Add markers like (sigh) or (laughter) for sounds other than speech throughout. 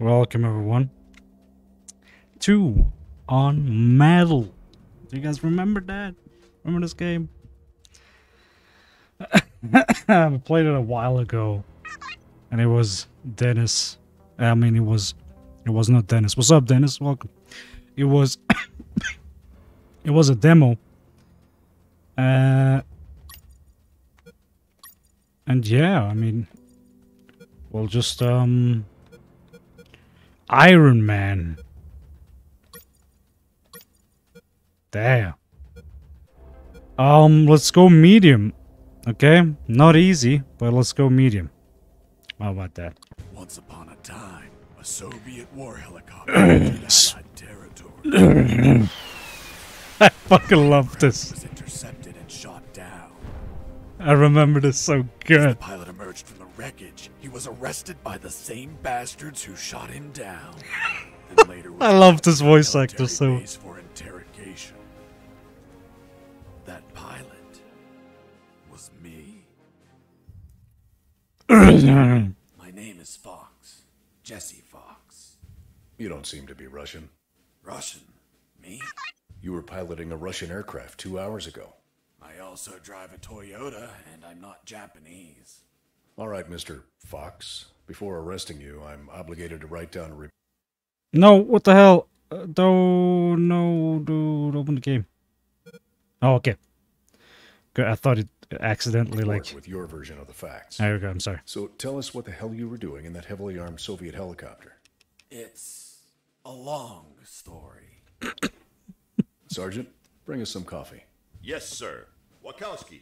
Welcome everyone to UnMetal. Do you guys remember that? Remember this game? (laughs) I played it a while ago, and it was Dennis. I mean, it was it was not Dennis. What's up, Dennis? Welcome. It was (coughs) it was a demo. Uh, and yeah, I mean, well, just um, Iron Man. There. Um, let's go medium. Okay, not easy, but let's go medium. How about that? Once upon a time, a Soviet war helicopter (coughs) territory. (laughs) I fucking love this. was intercepted and shot down. I remember this so The good. pilot emerged from the wreckage. He was arrested by the same bastards who shot him down. (laughs) Later I love this taken to a voice actor so- base for interrogation. That pilot was me. (coughs) My name is Fox. Jesse Fox. You don't seem to be Russian. Russian. Me? You were piloting a Russian aircraft two hours ago. I also drive a Toyota, and I'm not Japanese. All right, Mr. Fox. Before arresting you, I'm obligated to write down a report. no, what the hell? Uh, don't no, dude, open the game. Oh, okay. Good. I thought it accidentally like. with your version of the facts. There we go. I'm sorry. So tell us what the hell you were doing in that heavily armed Soviet helicopter. It's a long story. (coughs) Sergeant, bring us some coffee. Yes, sir. Wakowski,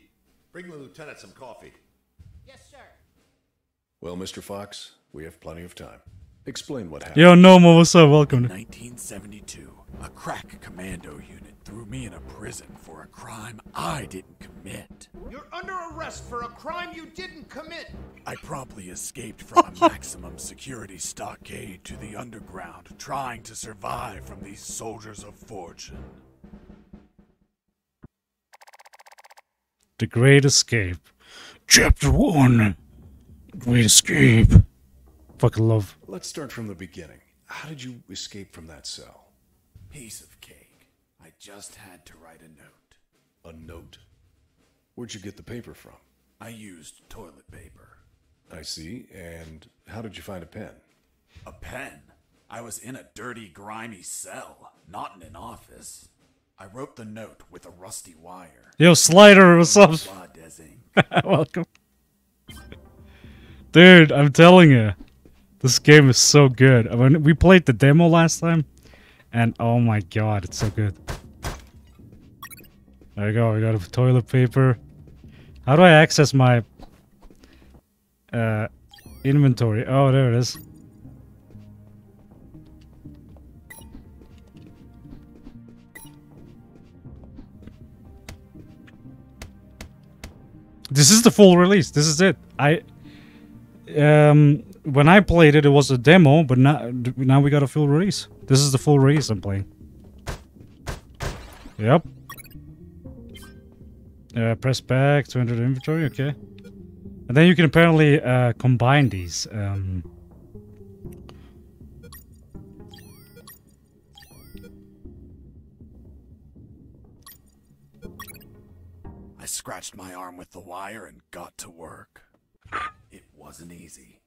bring the lieutenant some coffee. Yes, sir. Well, Mr. Fox, we have plenty of time. Explain what happened. Yo, Nomo, what's up? Welcome. 1972, a crack commando unit threw me in a prison for a crime I didn't commit. You're under arrest for a crime you didn't commit. I promptly escaped from a (laughs) maximum security stockade to the underground, trying to survive from these soldiers of fortune. The Great Escape. Chapter 1. Great Escape. Fucking love. Let's start from the beginning. How did you escape from that cell? Piece of cake. I just had to write a note. A note. Where'd you get the paper from? I used toilet paper. I see. And how did you find a pen? A pen. I was in a dirty, grimy cell, not in an office. I wrote the note with a rusty wire. Yo, Slider, what's up? Blah, Dezing. (laughs) Welcome. (laughs) Dude, I'm telling you, this game is so good. I mean, we played the demo last time, and oh my god, it's so good. There you go, we got a toilet paper. How do I access my uh, inventory? Oh, there it is. This is the full release. This is it. I um when I played it, it was a demo, but now now we got a full release. This is the full release I'm playing. Yep. Uh, press back to enter the inventory. Okay. And then you can apparently uh, combine these. Um, I scratched my arm with the wire and got to work. It wasn't easy.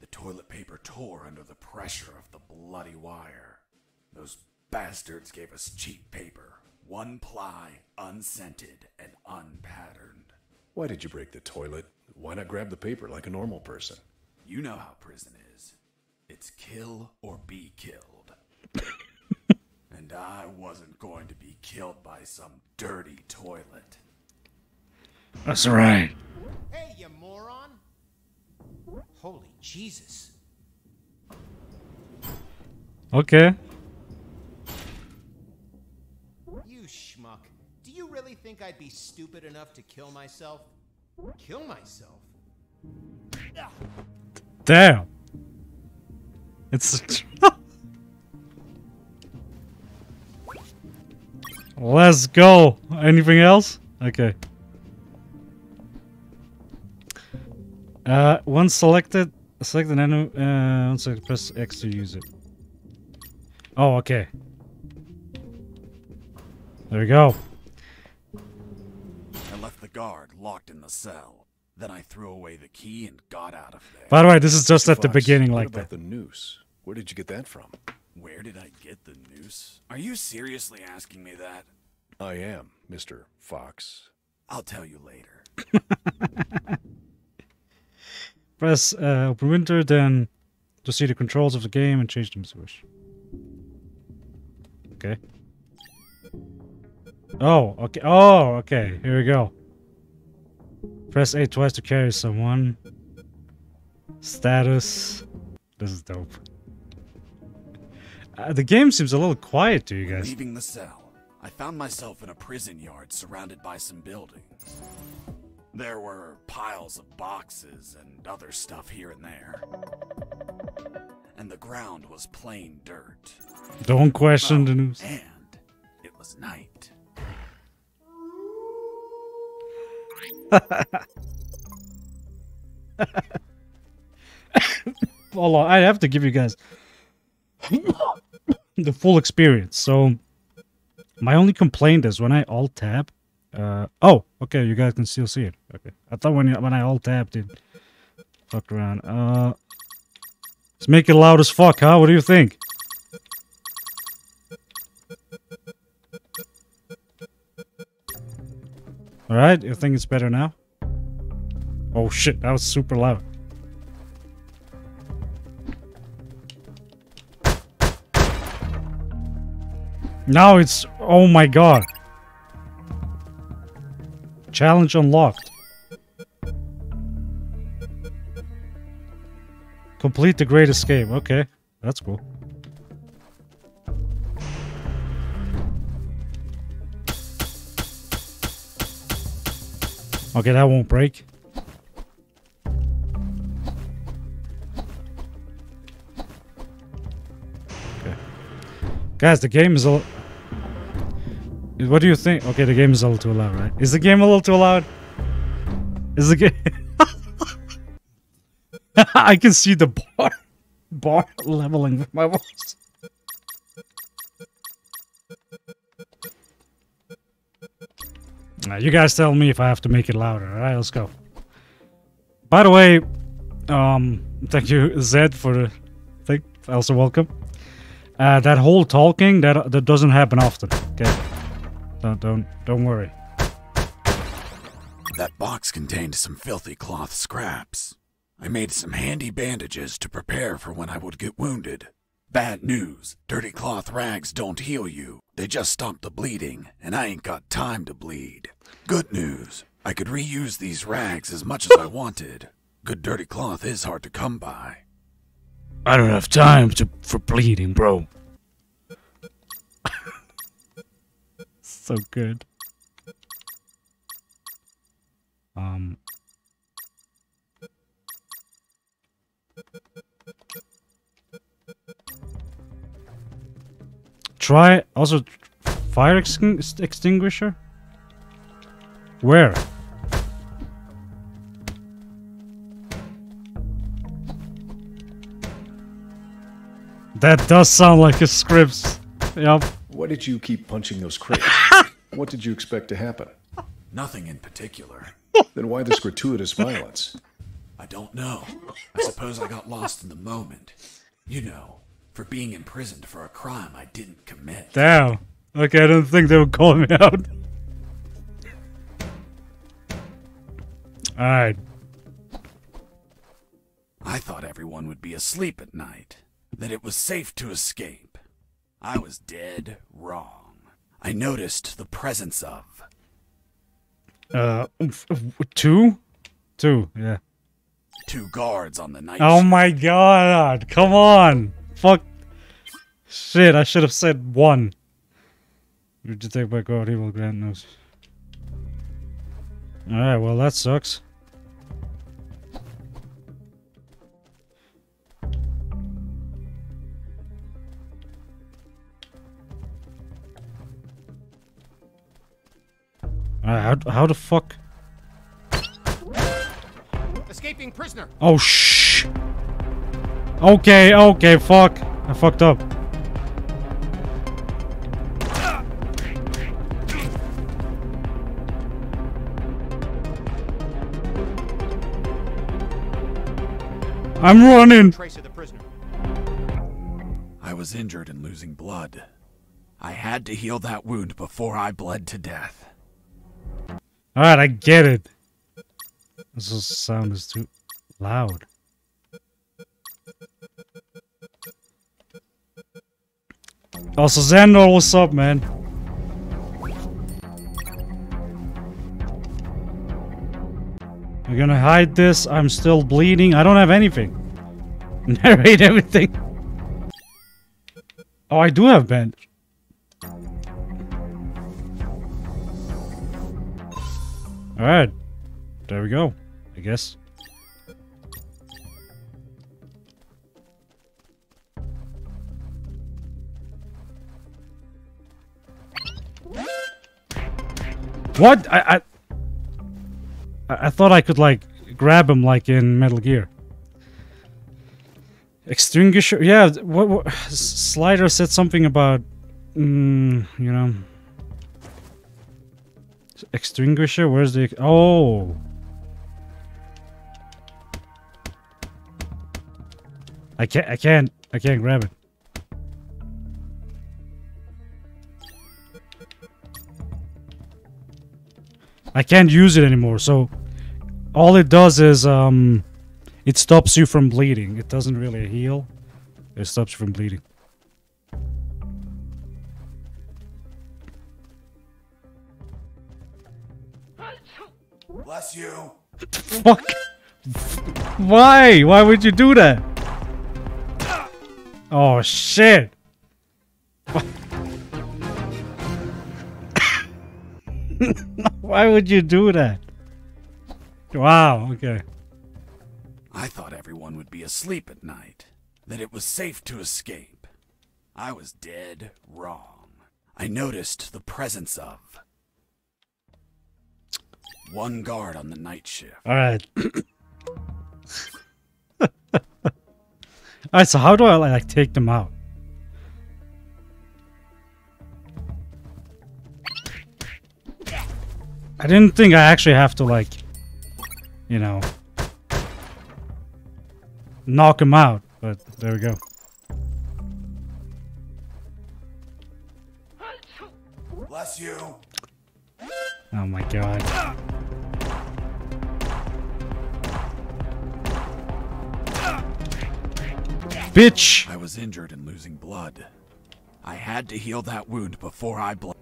The toilet paper tore under the pressure of the bloody wire. Those bastards gave us cheap paper, one ply, unscented, and unpatterned. Why did you break the toilet? Why not grab the paper like a normal person? You know how prison is. It's kill or be killed. (laughs) and I wasn't going to be killed by some dirty toilet. that's right. Hey, you moron. Holy Jesus. Okay. You schmuck. Do you really think I'd be stupid enough to kill myself? Kill myself? Damn. It's. (laughs) Let's go. Anything else? Okay. Uh, once selected, select an enemy. Uh, one second, press X to use it. Oh, okay. There we go. I left the guard locked in the cell. Then I threw away the key and got out of there. By the way, this is just at the Fox, beginning what like about that. the noose? Where did you get that from? Where did I get the noose? Are you seriously asking me that? I am, Mr. Fox. I'll tell you later. (laughs) Press uh, open winter, then to see the controls of the game and change them to wish. Okay. Oh, okay. Oh, okay. Here we go. Press A twice to carry someone. Status. This is dope. Uh, the game seems a little quiet to you guys. Leaving the cell, I found myself in a prison yard surrounded by some buildings. There were piles of boxes and other stuff here and there. And the ground was plain dirt. Don't question the Oh, news. And it was night. (laughs) Hold on, I have to give you guys (coughs) the full experience. So, my only complaint is when I alt tab. Uh, oh, okay, you guys can still see it. Okay, I thought when when I alt tapped it, fucked around. Uh, let's make it loud as fuck, huh? What do you think? All right, you think it's better now? Oh shit, that was super loud. Now it's oh my god. Challenge unlocked. Complete the Great Escape. Okay, that's cool. Okay, that won't break. Okay. Guys, the game is a What do you think? Okay, the game is a little too loud, right? Is the game a little too loud? Is the game (laughs) I can see the bar bar leveling with my voice. You guys tell me if I have to make it louder. All right, let's go. By the way, um, thank you Zed for the thing. Also welcome. Uh, that whole talking that that doesn't happen often. Okay, don't don't don't worry. That box contained some filthy cloth scraps. I made some handy bandages to prepare for when I would get wounded. Bad news dirty cloth rags don't heal you, they just stop the bleeding, and I ain't got time to bleed. Good news I could reuse these rags as much as I wanted. Good dirty cloth is hard to come by. I don't have time to for bleeding, bro. So good. Um. Try also fire extin- extinguisher. Where? That does sound like a script. Yep. Why did you keep punching those crates? (laughs) what did you expect to happen? Nothing in particular. Then why this gratuitous violence? I don't know. I suppose I got lost in the moment. You know, for being imprisoned for a crime I didn't commit. Damn. Okay, I don't think they would call me out. Alright. I thought everyone would be asleep at night, that it was safe to escape. I was dead wrong. I noticed the presence of Uh, two? Two, yeah. two guards on the night Oh shift. my god, come on. Fuck. Shit, I should have said one. You detect by God, he will grant news. Alright, well, that sucks. Alright, how, how the fuck? Escaping prisoner. Oh, shh. Okay, okay, fuck. I fucked up. I'm running. Tracer the prisoner. I was injured and losing blood. I had to heal that wound before I bled to death. Alright, I get it. This sound is too loud. Also, Xandor, what's up, man? We're gonna hide this. I'm still bleeding. I don't have anything. (laughs) Narrate everything. Oh, I do have bench. Alright. There we go. I guess. What? I, I I thought I could like grab him like in Metal Gear. Extinguisher? Yeah. What? what Slider said something about, mm, you know, extinguisher. Where's the? Oh. I can't. I can't. I can't grab it. I can't use it anymore. So all it does is um, it stops you from bleeding. It doesn't really heal. It stops you from bleeding. Bless you. Fuck. Why? Why would you do that? Oh shit. (laughs) Why would you do that? Wow, okay. I thought everyone would be asleep at night, that it was safe to escape. I was dead wrong. I noticed the presence of one guard on the night shift. Alright. Alright, so how do I like take them out? I didn't think I actually have to like, you know, knock them out, but there we go. Bless you. Oh my god. Bitch! I was injured and losing blood. I had to heal that wound before I bled.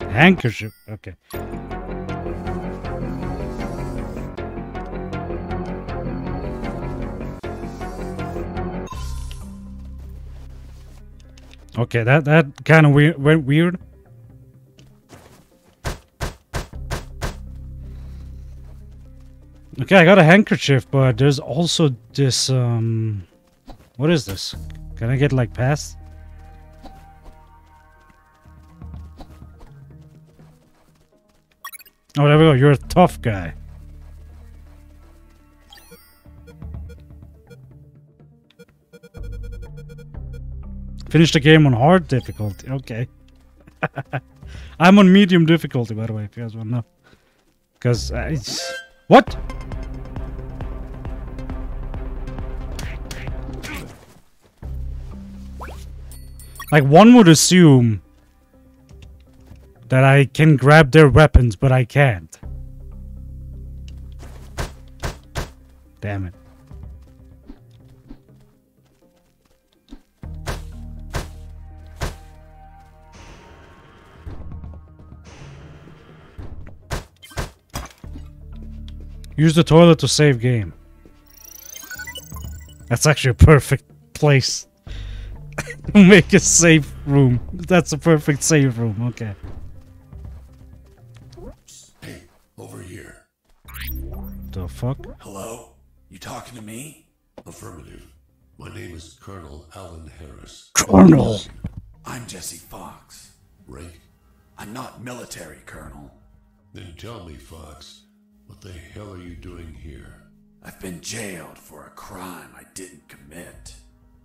Handkerchief. Okay. Okay, that that kind of weird went weird. Okay, I got a handkerchief, but there's also this um what is this? Can I get like past? Oh, there we go. You're a tough guy. Finish the game on hard difficulty. Okay. (laughs) I'm on medium difficulty, by the way, if you guys want to know. Because, uh, it's... What? Like, one would assume that I can grab their weapons, but I can't. Damn it. Use the toilet to save game. That's actually a perfect place (laughs) make a safe room. That's a perfect safe room. Okay. Hey, over here. The fuck? Hello? You talking to me? Affirmative. My name is Colonel Alan Harris. Colonel. I'm Jesse Fox. Rank? I'm not military, Colonel. Then tell me, Fox, What the hell are you doing here? I've been jailed for a crime I didn't commit.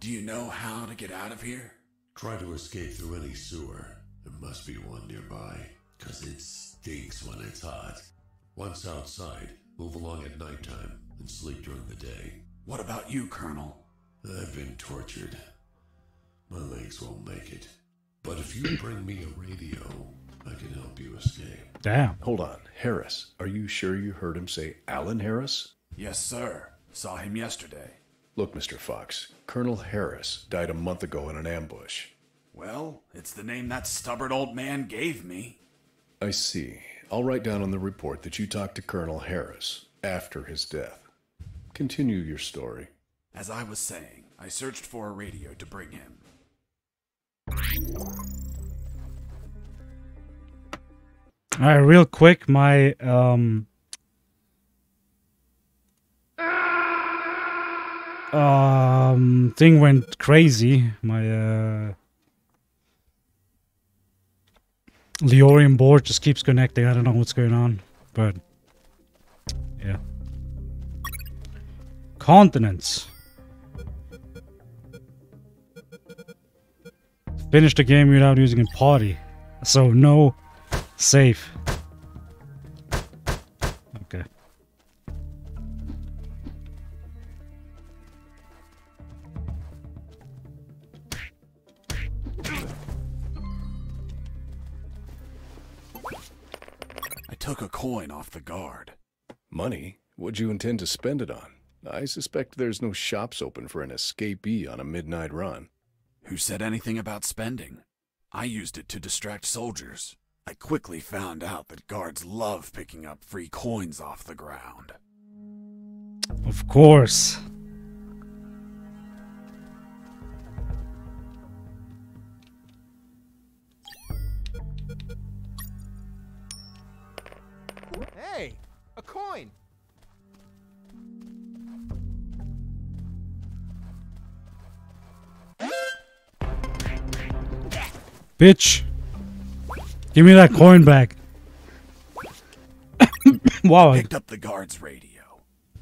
Do you know how to get out of here? Try to escape through any sewer. There must be one nearby, because it stinks when it's hot. Once outside, move along at nighttime and sleep during the day. What about you, Colonel? I've been tortured. My legs won't make it. But if you bring me a radio, I can help you escape. Damn. Hold on. Harris. Are you sure you heard him say Alan Harris? Yes, sir. Saw him yesterday. Look, Mr. Fox, Colonel Harris died a month ago in an ambush. Well, it's the name that stubborn old man gave me. I see. I'll write down on the report that you talked to Colonel Harris after his death. Continue your story. As I was saying, I searched for a radio to bring him. All right, real quick, my um um thing went crazy. My uh Leorian board just keeps connecting. I don't know what's going on, but yeah. Continents. Finish the game without using a party. So no Safe. Took a coin off the guard. Money? What'd you intend to spend it on? I suspect there's no shops open for an escapee on a midnight run. Who said anything about spending? I used it to distract soldiers. I quickly found out that guards love picking up free coins off the ground. Of course. Bitch. Give me that coin back. (coughs) wow. I- Picked up the guard's radio.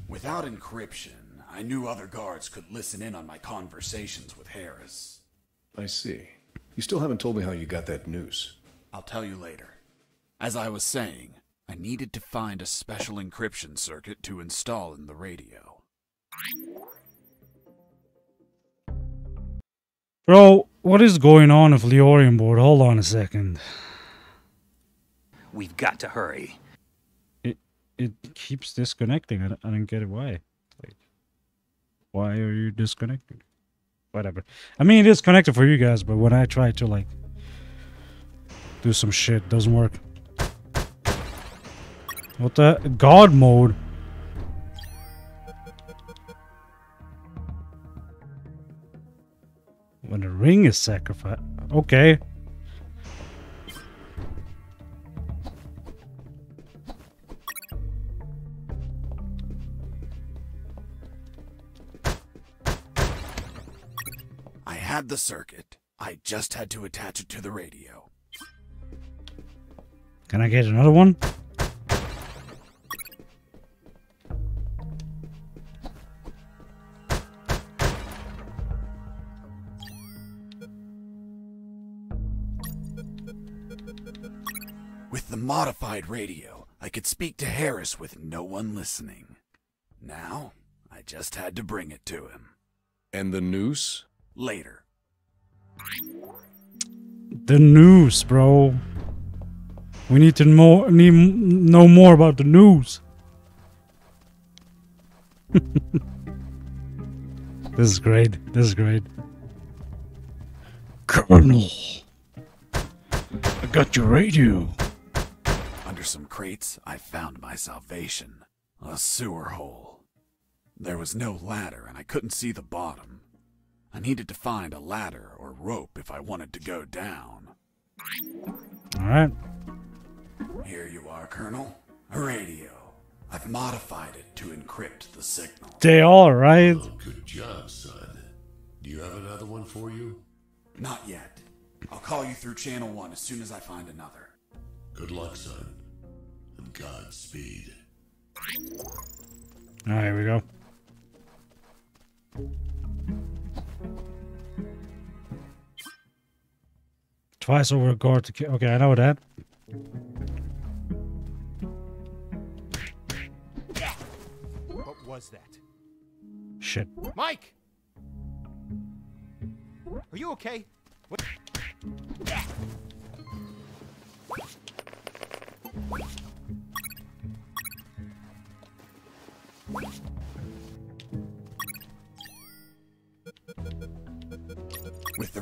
Without encryption, I knew other guards could listen in on my conversations with Harris. I see. You still haven't told me how you got that noose. I'll tell you later. As I was saying, I needed to find a special encryption circuit to install in the radio. Bro, what is going on with Leorian board? Hold on a second. We've got to hurry. It it keeps disconnecting. I, don't- I don't get it. Why? Like, why are you disconnected? Whatever. I mean, it is connected for you guys, but when I try to like do some shit, doesn't work. What the God mode? When a ring is sacrificed. Okay. I had the circuit. I just had to attach it to the radio. Can I get another one? Modified radio, I could speak to Harris with no one listening. Now, I just had to bring it to him. And the noose? Later. The news, bro. We need to more need know more about the news. (laughs) this is great. This is great. Colonel, I got your radio. Under some crates, I found my salvation a sewer hole. There was no ladder, and I couldn't see the bottom. I needed to find a ladder or rope if I wanted to go down. All right. Here you are, Colonel. A radio. I've modified it to encrypt the signal. They all right. Oh, good job, son. Do you have another one for you? Not yet. I'll call you through Channel 1 as soon as I find another. Good luck, son. And Godspeed. Alright, here we go. Twice over a guard to kill. Okay, I know that. What was that? Shit. Mike! Are you okay? What?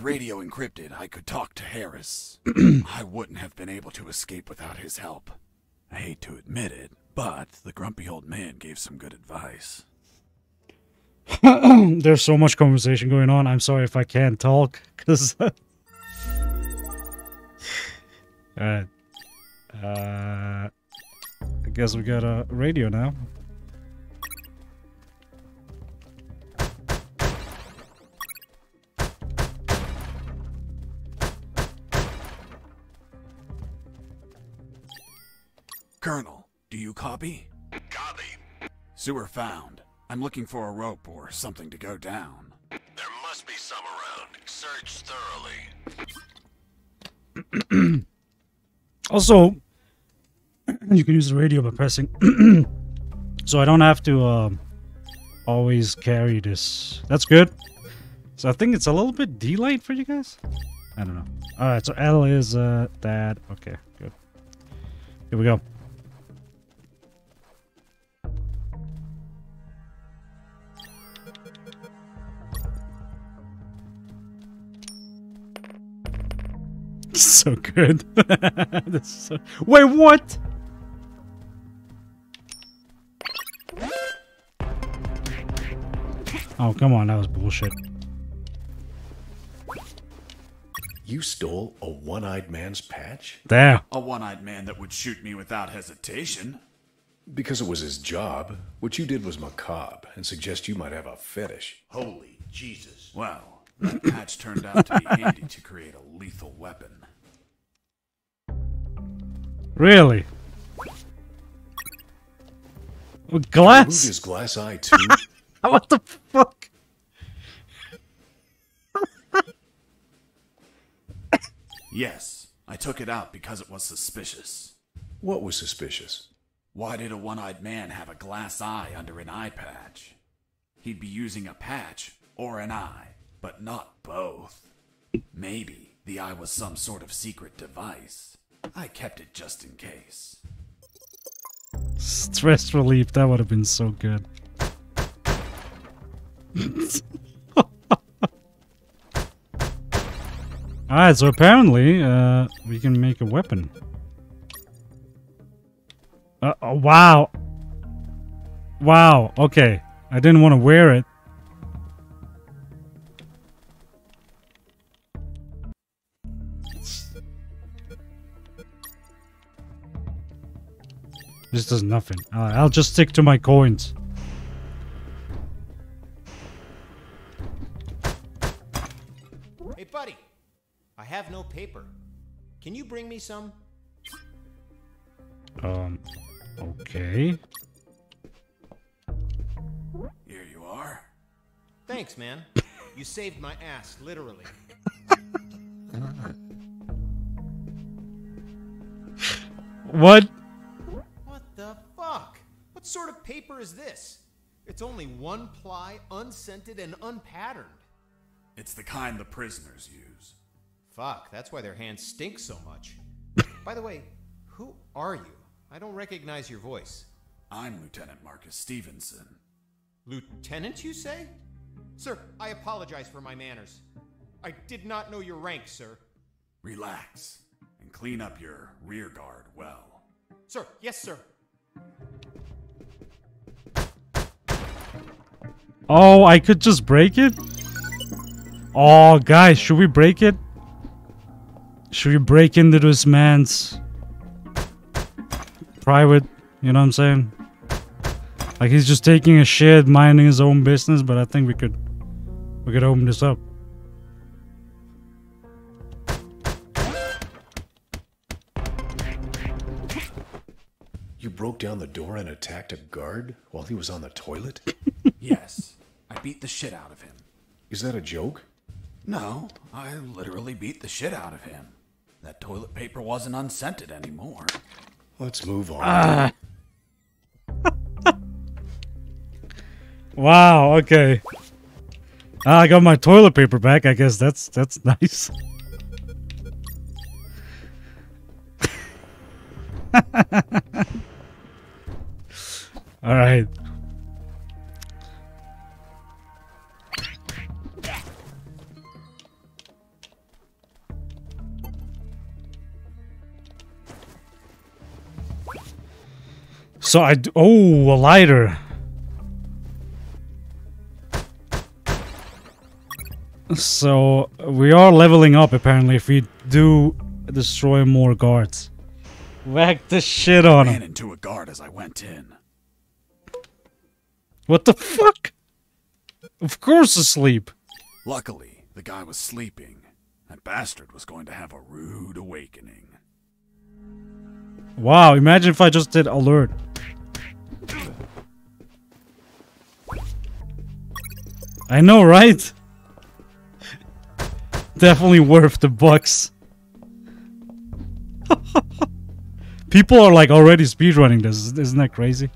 Radio encrypted, I could talk to Harris. (clears throat) I wouldn't have been able to escape without his help. I hate to admit it, but the grumpy old man gave some good advice. (clears throat) There's so much conversation going on. I'm sorry if I can't talk, because. Alright. (laughs) Uh, I guess we got a radio now. Colonel, do you copy? Copy. Sewer found. I'm looking for a rope or something to go down. There must be some around. Search thoroughly. (clears throat) Also, (clears throat) you can use the radio by pressing. (clears throat) so I don't have to um, always carry this. That's good. So I think it's a little bit delayed for you guys. I don't know. All right, so L is uh, that. Okay, good. Here we go. So good. (laughs) This is so- Wait, what? Oh, come on, that was bullshit. You stole a one eyed man's patch? There. A one eyed man that would shoot me without hesitation. Because it was his job. What you did was macabre and suggest you might have a fetish. Holy Jesus. Well, that patch turned out to be (laughs) handy to create a lethal weapon. Really? With glass? his glass eye too? (laughs) What the fuck? Yes, I took it out because it was suspicious. what was suspicious? Why did a one eyed man have a glass eye under an eye patch? He'd be using a patch or an eye, but not both. Maybe the eye was some sort of secret device. I kept it just in case. Stress relief, that would have been so good. (laughs) Alright, so apparently, uh, we can make a weapon. Uh, oh, wow. Wow, okay. I didn't want to wear it. This does nothing. Uh, I'll just stick to my coins. Hey, buddy. I have no paper. Can you bring me some? Um, okay. Here you are. Thanks, man. You saved my ass, literally. (laughs) What? What paper is this? It's only one ply, unscented, and unpatterned. It's the kind the prisoners use. Fuck, that's why their hands stink so much. By the way, who are you? I don't recognize your voice. I'm Lieutenant Marcus Stevenson. Lieutenant, you say? Sir, I apologize for my manners. I did not know your rank, sir. Relax and clean up your rear guard well. Sir, yes, sir. Oh, I could just break it? Oh, guys, should we break it? Should we break into this man's private? You know what I'm saying? Like he's just taking a shit, minding his own business, but I think we could we could open this up. You broke down the door and attacked a guard while he was on the toilet? (laughs) yes, I beat the shit out of him. Is that a joke? No, I literally beat the shit out of him. That toilet paper wasn't unscented anymore. Let's move on. (laughs) Wow, okay. Ah, I got my toilet paper back. I guess that's that's (laughs) nice. (laughs) All right. So I d- oh a lighter. So we are leveling up apparently if we do destroy more guards. Whack the shit on Ran him. into a guard as I went in. What the fuck? Of course asleep. Luckily, the guy was sleeping. That bastard was going to have a rude awakening. Wow, imagine if I just did alert. I know, right? Definitely worth the bucks. (laughs) People are like already speedrunning this. Isn't that crazy?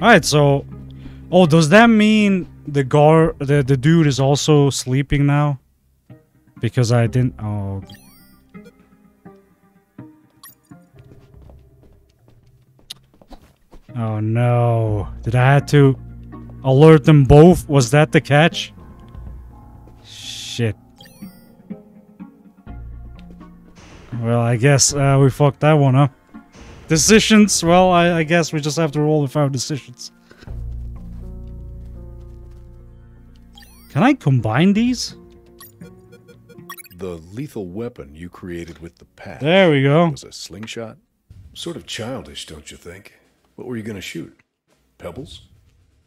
Alright, so Oh, does that mean the guard the, the dude is also sleeping now? Because I didn't oh Oh no. Did I have to alert them both? Was that the catch? Shit. Well, I guess uh, we fucked that one up. Decisions? Well, I, I guess we just have to roll with our decisions. Can I combine these? The lethal weapon you created with the patch There we go. was a slingshot? Sort of childish, don't you think? What were you going to shoot? Pebbles?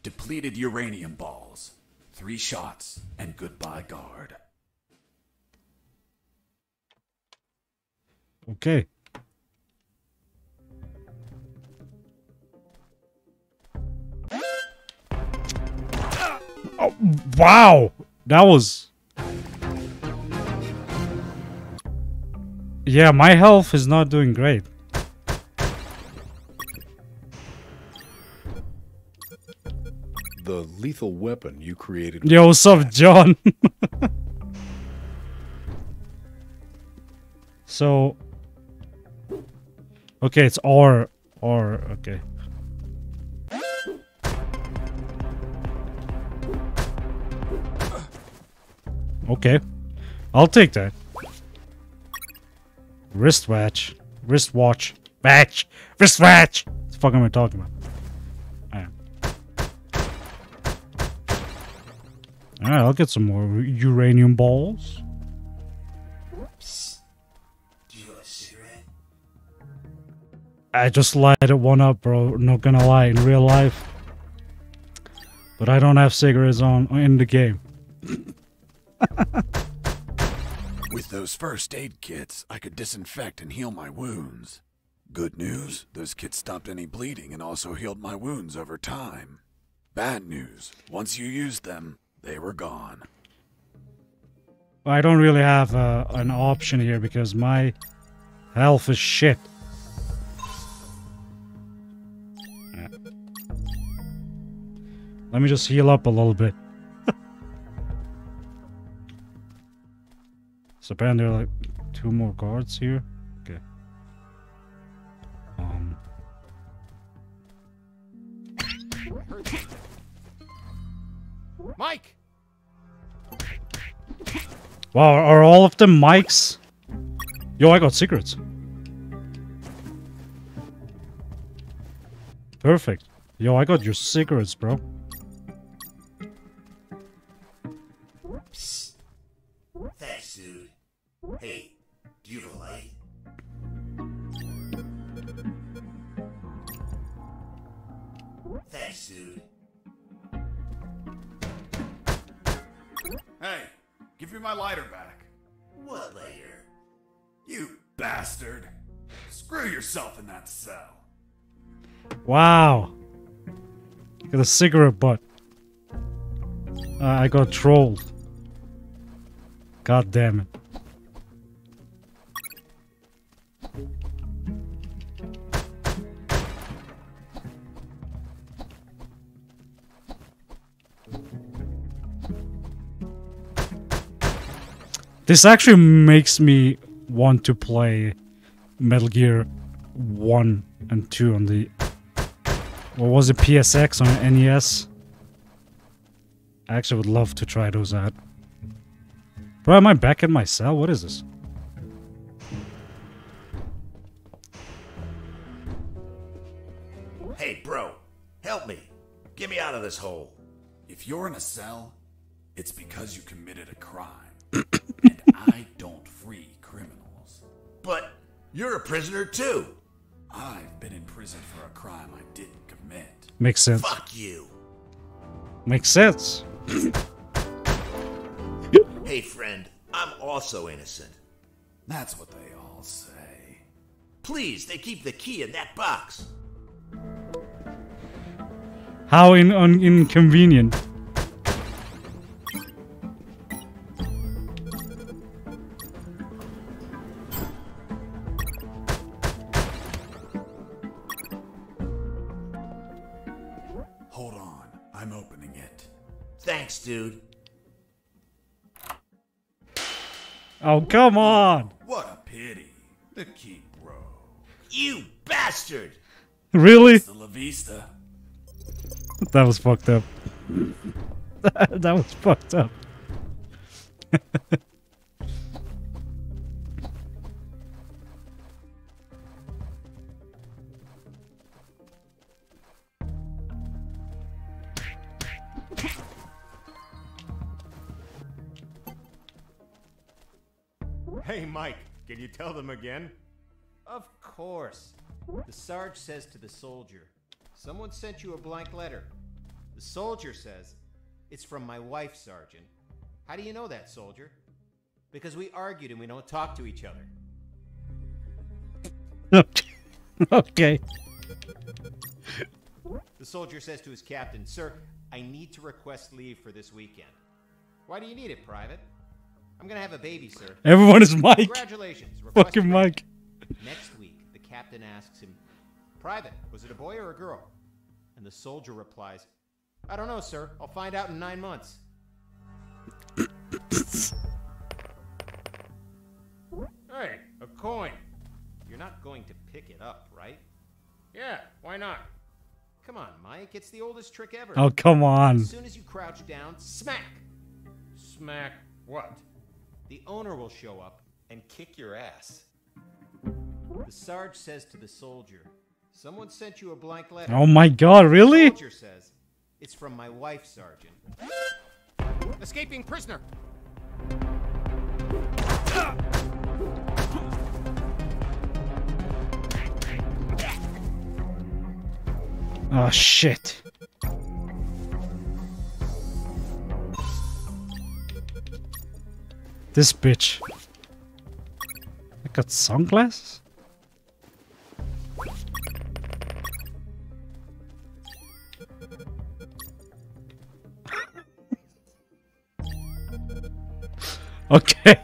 Depleted uranium balls. Three shots, and goodbye, guard. Okay. Oh, wow! That was... Yeah, my health is not doing great. The lethal weapon you created Yo, what's up, John? (laughs) so... Okay, it's R. R, okay. Okay. I'll take that. Wristwatch. Wristwatch. Watch. Wristwatch! What the fuck am I talking about? Alright, I'll get some more uranium balls. Do you a cigarette? I just lighted one up, bro. Not gonna lie, in real life. But I don't have cigarettes on in the game. (laughs) With those first aid kits, I could disinfect and heal my wounds. Good news, those kits stopped any bleeding and also healed my wounds over time. Bad news, once you used them, they were gone. I don't really have uh, an option here because my health is shit. Let me just heal up a little bit. (laughs) so apparently there are like two more guards here. Mike! Wow, are all of them mics? Yo, I got secrets. Perfect. Yo, I got your secrets, bro. Give me my lighter back. What later? You bastard. Screw yourself in that cell. Wow. Got a cigarette butt. Uh, I got trolled. God damn it. This actually makes me want to play Metal Gear 1 and 2 on the what was it PSX on NES? I actually would love to try those out. Bro, am I back in my cell? What is this? Hey, bro, help me. Get me out of this hole. If you're in a cell, it's because you committed a crime. And I don't free criminals. But you're a prisoner too. I've been in prison for a crime I didn't commit. Makes sense. Fuck you. Makes sense. (clears throat) Hey, friend, I'm also innocent. That's what they all say. Please, they keep the key in that box. How in un- inconvenient. Oh, come on. What a pity. The key broke. You bastard! Really? It's the La Vista. That was fucked up. (laughs) that was fucked up. (laughs) Hey, Mike, can you tell them again? Of course. The Sarge says to the soldier, Someone sent you a blank letter. The soldier says, It's from my wife, Sergeant. How do you know that, soldier? Because we argued and we don't talk to each other. (laughs) okay. The soldier says to his captain, Sir, I need to request leave for this weekend. Why do you need it, Private? I'm gonna have a baby, sir. Everyone is Mike. Congratulations. Fucking. Mike. Next week, the captain asks him, Private, was it a boy or a girl? And the soldier replies, I don't know, sir. I'll find out in nine months. hey, a coin. You're not going to pick it up, right? Yeah, why not? Come on, Mike. It's the oldest trick ever. Oh, come on. As soon as you crouch down, smack! Smack what? The owner will show up and kick your ass. The Sarge says to the soldier, Someone sent you a blank letter. Oh my god, really? The soldier says, It's from my wife, Sergeant. Escaping prisoner! Oh shit. This bitch. I got sunglasses? (laughs) okay.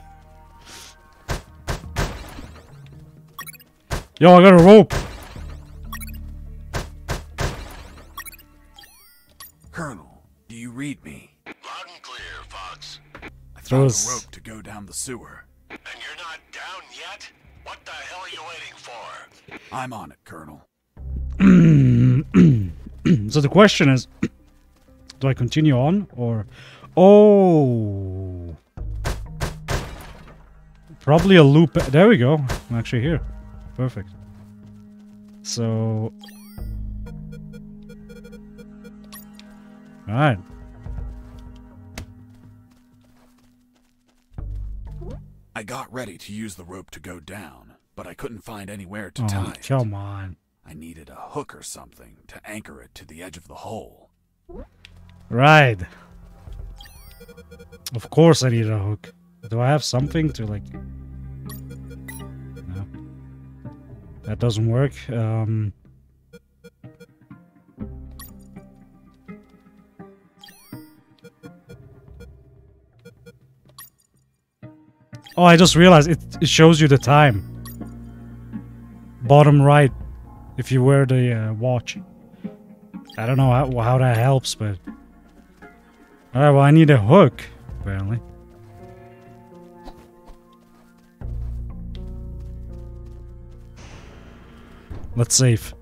Yo, I got a rope. Sewer. And you're not down yet? What the hell are you waiting for? I'm on it, Colonel. (clears throat) so the question is do I continue on or oh probably a loop there we go I'm actually here perfect so all I got ready to use the rope to go down, but I couldn't find anywhere to oh, tie it. come on I needed a hook or something to anchor it to the edge of the hole. right of course I need a hook do I have something to like no That doesn't work. Um, oh, I just realized it, it shows you the time. Bottom right, if you wear the uh, watch. I don't know how, how that helps, but... Alright, well I need a hook, apparently. Let's save.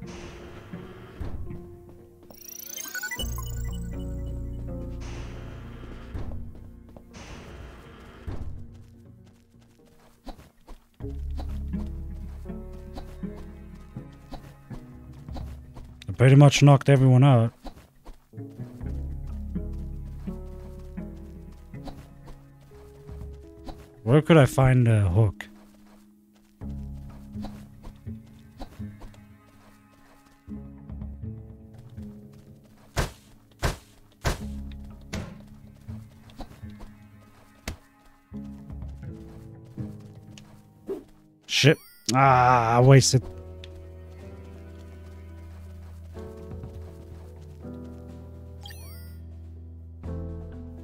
Pretty much knocked everyone out. Where could I find a hook? Shit. Ah, I wasted.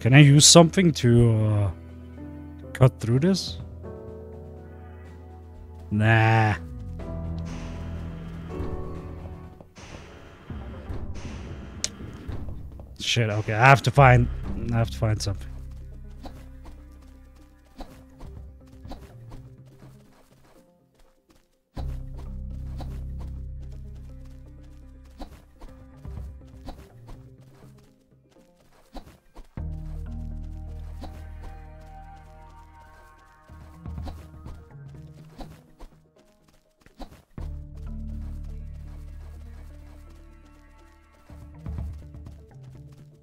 Can I use something to uh, cut through this? Nah. Shit, okay, I have to find I have to find something.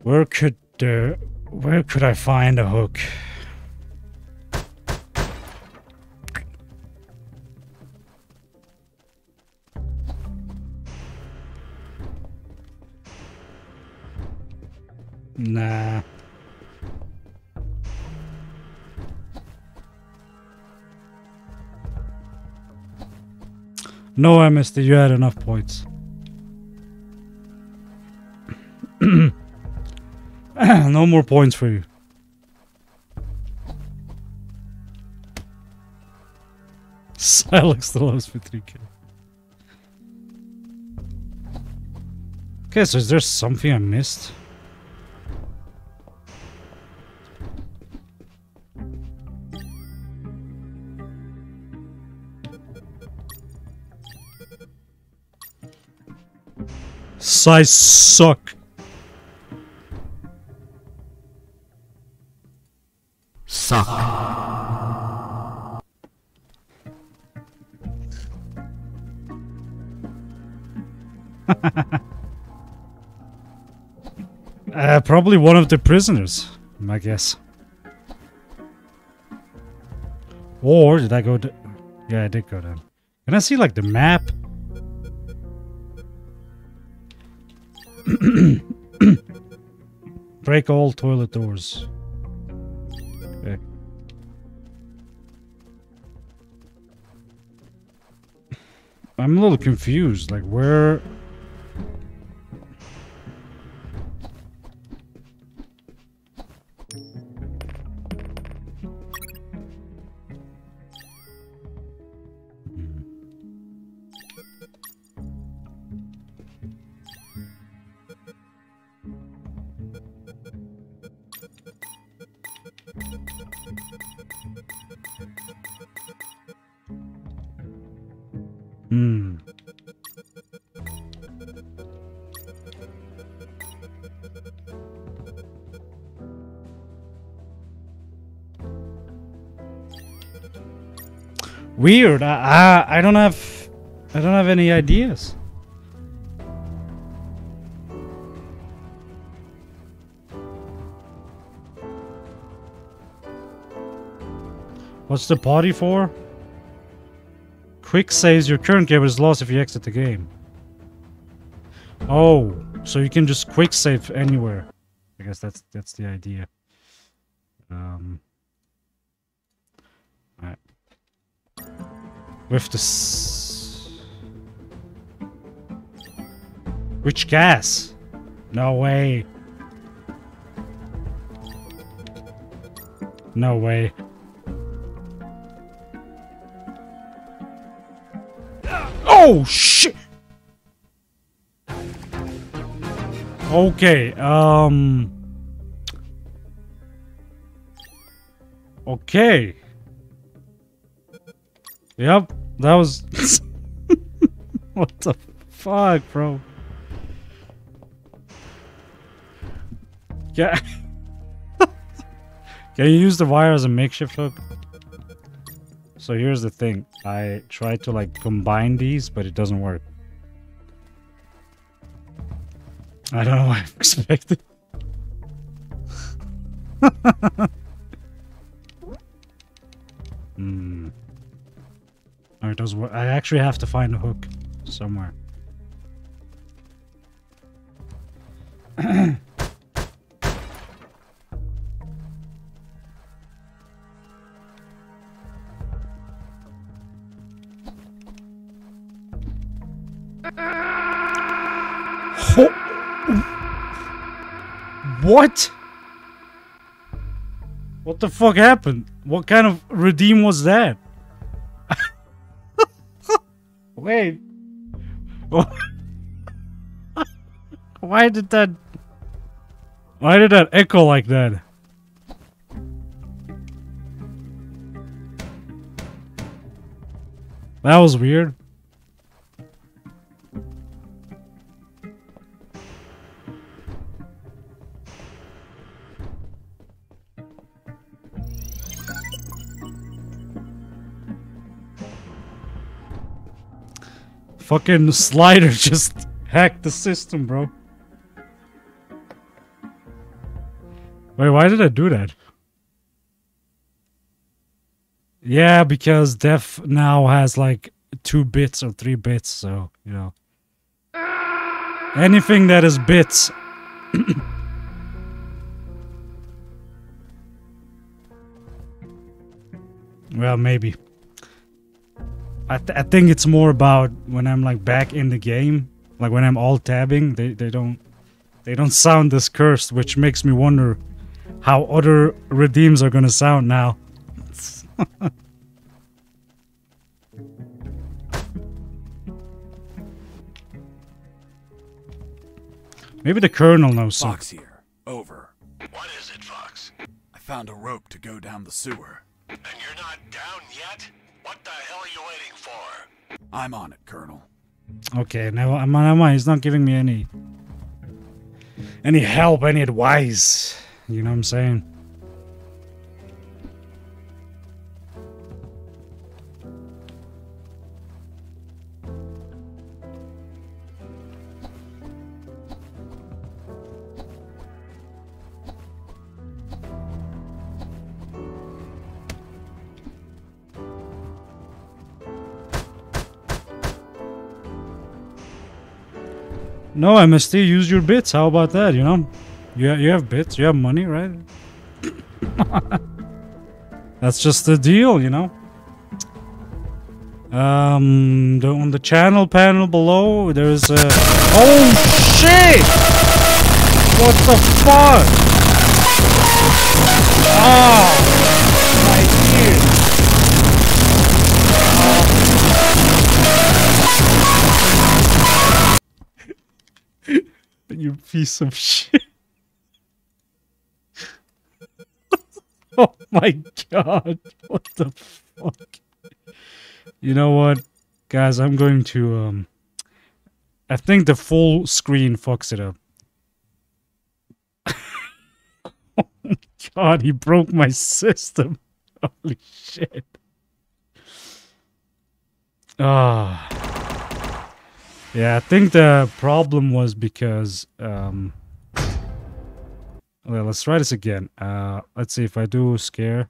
Where could uh, where could I find a hook? Nah. No, it. You had enough points. No more points for you. (laughs) Silex still owes for 3k. Okay, so is there something I missed? Size suck. Probably one of the prisoners, I guess. Or did I go to... Yeah, I did go down. Can I see, like, the map? (coughs) Break all toilet doors. Okay. I'm a little confused. Like, where... Weird. I, I I don't have I don't have any ideas. What's the party for? Quick saves your current game is lost if you exit the game. Oh, so you can just quick save anywhere. I guess that's that's the idea. Um, With this. Which gas? No way. No way. Oh shit! Okay, um... Okay. Yep, that was... (laughs) what the fuck, bro? Yeah. (laughs) Can you use the wire as a makeshift hook? So here's the thing. I tried to like combine these, but it doesn't work. I don't know what I (laughs) expected. I actually have to find a hook somewhere. What? What the fuck happened? What kind of redeem was that? (laughs) Why did that... Why did that echo like that? That was weird. Fucking slider (laughs) just hacked the system, bro. Wait, why did I do that? Yeah, because Def now has like two bits or three bits, so, you know. Anything that is bits. (coughs) well, maybe. I, th- I think it's more about when I'm like back in the game, like when I'm alt tabbing, they, they don't they don't sound this cursed, which makes me wonder how other redeems are gonna sound now. (laughs) Maybe the colonel knows something. Fox here. Over. What is it, Fox? I found a rope to go down the sewer. And you're not down yet? What the hell are you waiting for? I'm on it, Colonel. Okay, now am I, am I? He's not giving me any any help, any advice. You know what I'm saying? No, MST, use your bits. How about that? You know, you you have bits, you have money, right? (laughs) That's just the deal, you know. Um, on the channel panel below, there's a. Oh shit! What the fuck? Oh, You piece of shit. (laughs) oh my god. What the fuck? You know what? Guys, I'm going to um I think the full screen fucks it up. (laughs) oh god, he broke my system. (laughs) Holy shit. Ah. Yeah, I think the problem was because um well let's try this again. Uh let's see if I do scare.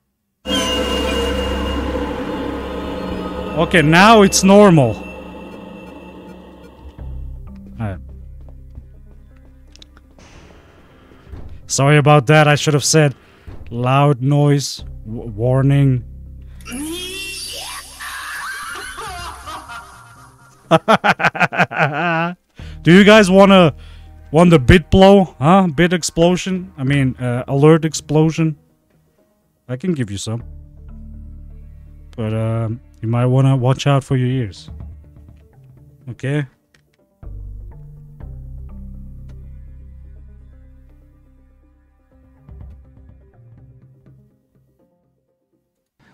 Okay, now it's normal. Sorry about that. I should have said loud noise warning. (laughs) Do you guys wanna want the bit blow? Huh? Bit explosion? I mean, uh, alert explosion. I can give you some, but um, you might wanna watch out for your ears. Okay.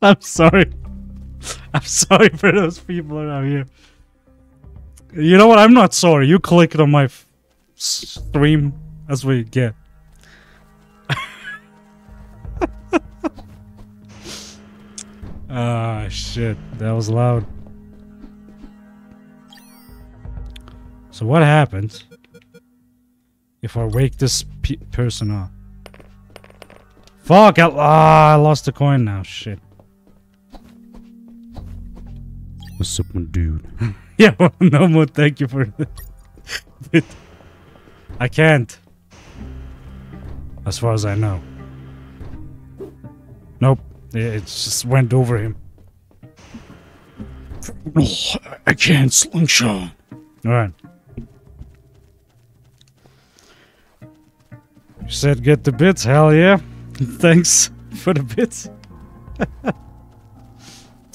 (laughs) I'm sorry. I'm sorry for those people around here. You know what? I'm not sorry. You clicked on my stream as we get. (laughs) Ah, shit. That was loud. So what happens if I wake this pe- person up? Fuck! I, ah, I lost the coin now. Shit. What's up, my dude? (laughs) yeah, well, (laughs) no more. Thank you for it. (laughs) I can't. As far as I know. Nope. It it just went over him. No, I can't slingshot. Alright. You said get the bits, hell yeah. Thanks for the bits.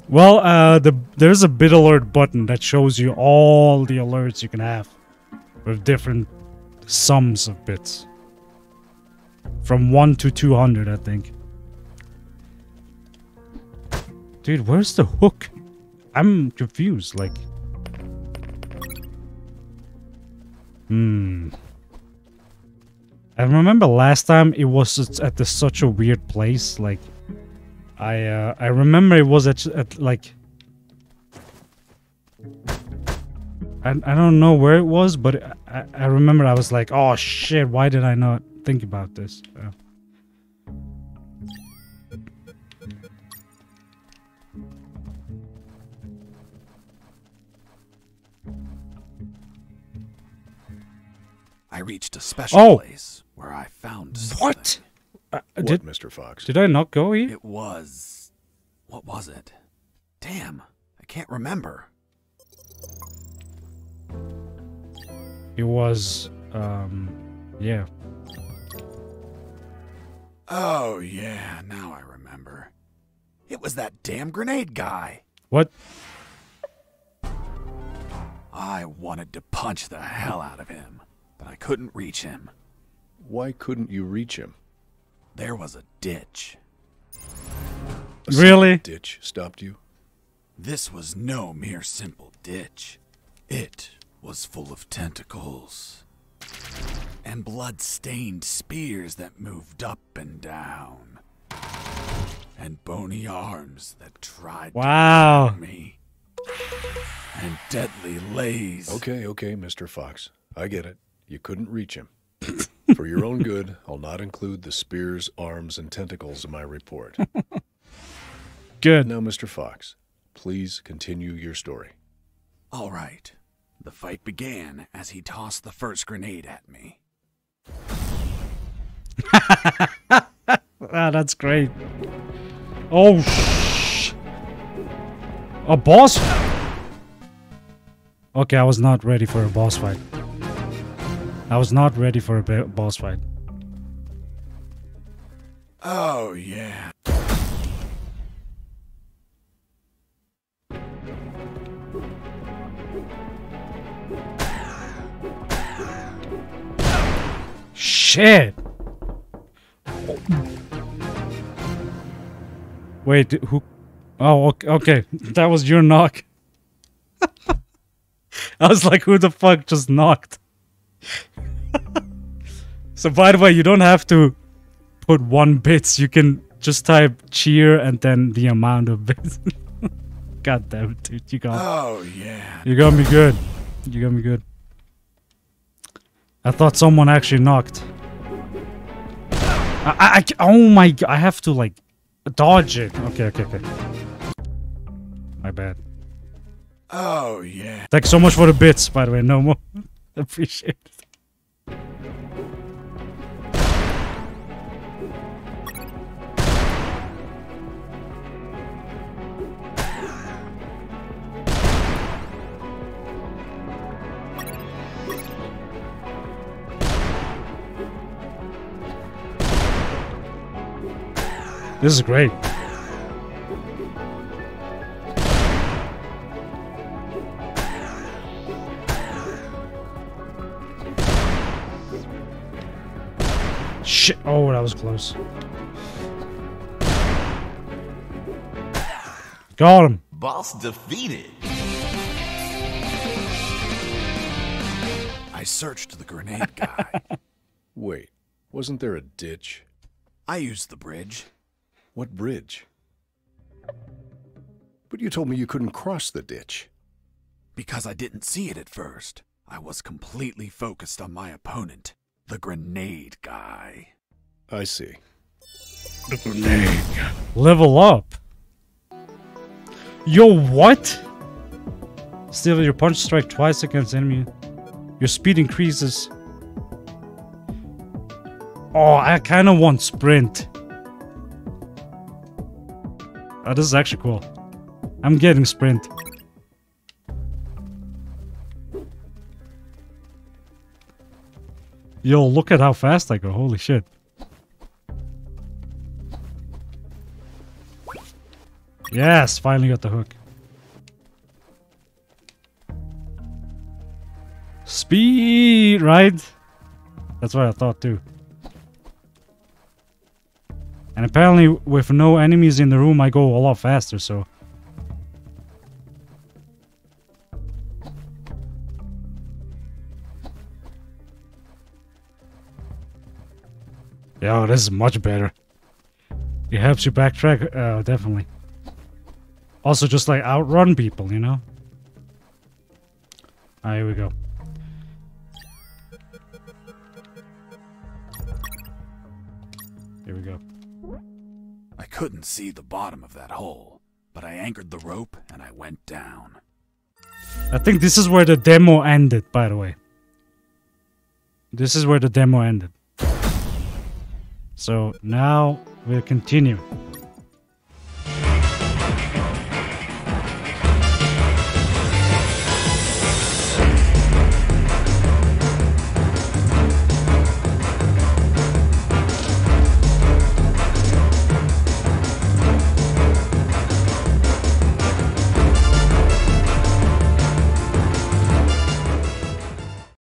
Well, uh the there's a bit alert button that shows you all the alerts you can have with different sums of bits. From 1 to 200, I think. Dude, where's the hook? I'm confused, like... Hmm. I remember last time it was at- at the, such a weird place, like... I, uh, I remember it was at, at like... I, I don't know where it was, but I, I remember I was like, oh shit, why did I not think about this? Uh, I reached a special Oh. place where I found what? Something. Uh, What, did, Mr. Fox? did I not go here? It was. What was it? Damn, I can't remember. It was, um, yeah. Oh, yeah, now I remember. It was that damn grenade guy. What? I wanted to punch the hell out of him, but I couldn't reach him. Why couldn't you reach him? There was a ditch. A Really? Ditch stopped you? This was no mere simple ditch. It was full of tentacles and blood-stained spears that moved up and down, and bony arms that tried Wow. to grab me, and deadly lays. Okay, okay, Mr. Fox. I get it. You couldn't reach him. For your own good, I'll not include the spears, arms, and tentacles in my report. (laughs) Good. Now, Mr. Fox, please continue your story. All right. The fight began as he tossed the first grenade at me. (laughs) Ah, that's great. Oh, sh- a boss? Okay, I was not ready for a boss fight. I was not ready for a boss fight. Oh, yeah. Shit! Wait, who? Oh, okay, okay. (laughs) That was your knock. (laughs) I was like, who the fuck just knocked? (laughs) so, by the way, you don't have to put one bits. You can just type cheer and then the amount of bits. (laughs) God damn it, dude. You got Oh, yeah. you got me good. You got me good. I thought someone actually knocked. I, I, I oh my god, I have to like dodge it. Okay, okay, okay. My bad. Oh, yeah. Thanks so much for the bits, by the way. No more. (laughs) Appreciate it. This is great. Shit. Oh, that was close. Got him. Boss defeated. I searched the grenade guy. (laughs) Wait, wasn't there a ditch? I used the bridge. What bridge? But you told me you couldn't cross the ditch. Because I didn't see it at first. I was completely focused on my opponent, the grenade guy. I see. Level up. Yo, what? Still, your punch strike twice against enemy. Your speed increases. Oh, I kind of want sprint. Oh, this is actually cool. I'm getting sprint. Yo, look at how fast I go. Holy shit. Yes, finally got the hook. Speed, right? That's what I thought too. And apparently, with no enemies in the room, I go a lot faster, so. Yo, this is much better. It helps you backtrack, uh, definitely. Also, just like outrun people, you know? Ah, here we go. Here we go. I couldn't see the bottom of that hole, but I anchored the rope and I went down. I think this is where the demo ended, by the way. This is where the demo ended. So now we'll continue.